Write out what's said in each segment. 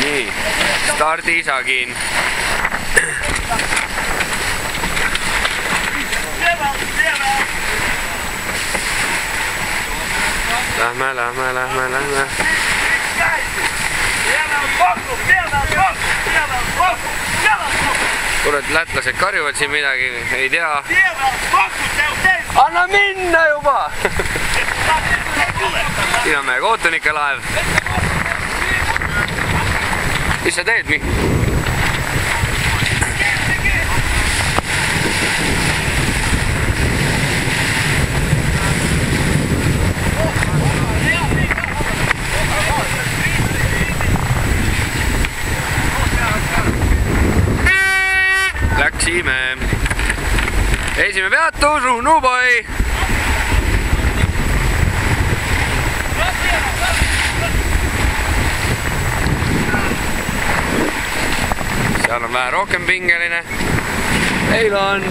nii, stardisagiin. Lähme, lähme, lähme, lähme. kurat, lätlased karjuvad siin midagi, ei tea. anna minna juba. meie kohtunike laev. Mis sa teed, Mihk? Läksime. esimene peatus, Ruhnu boi. Seal on vähe rohkem pingeline. meil on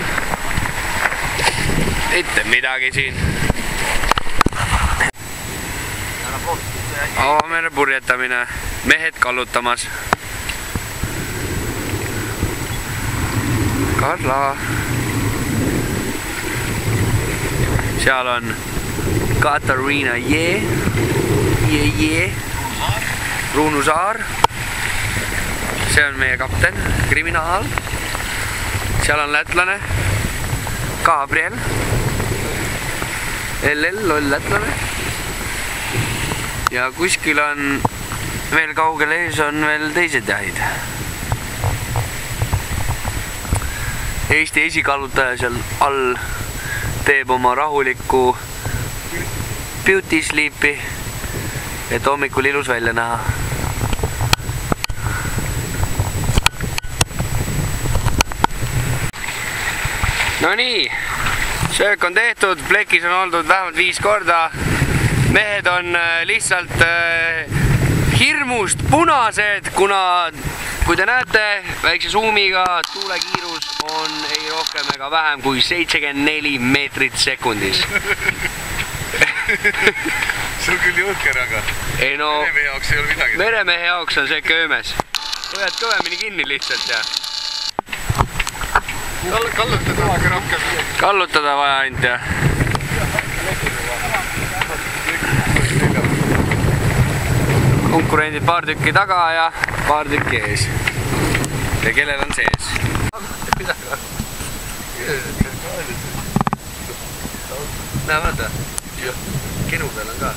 mitte midagi siin. avamere purjetamine, mehed kallutamas Karla. seal on Katariina Jee, Jee Jee, Ruunu Saar. See on meie kapten, kriminaal. seal on lätlane, Gabriel. LL, loll lätlane. ja kuskil on veel kaugel ees on veel teised jahid Eesti esikallutaja seal all teeb oma rahulikku beauty sleep'i, et hommikul ilus välja näha. Nonii, söök on tehtud, plekis on oldud vähemalt viis korda. mehed on äh, lihtsalt äh, hirmust punased, kuna kui te näete, väikse suumiga tuulekiirus on ei rohkem ega vähem kui seitsekümmend neli meetrit sekundis. see on küll jõhker, aga ei no meremehe jaoks ei ole midagi. meremehe jaoks on see köömes. hoiad kõvemini kinni lihtsalt ja kallutada natuke rohkem. kallutada vaja ainult ja. konkurendid paar tükki taga ja paar tükki ees. ja kellel on sees? näe vaata, kenu peal on ka.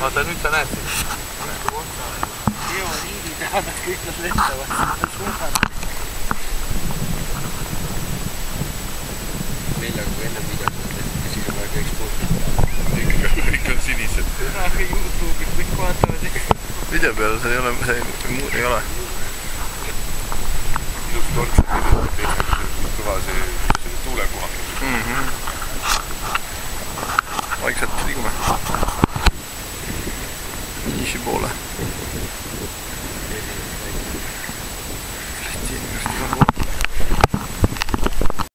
vaata nüüd sa näed. Neljaga kui enne videos on tehtud ja siis on väga ekspoositud. ikka, kõik on sinised. video peal see ei ole, see muud ei ole. ilus torks, kõva see tuulepuhang Блядь, я мертвого.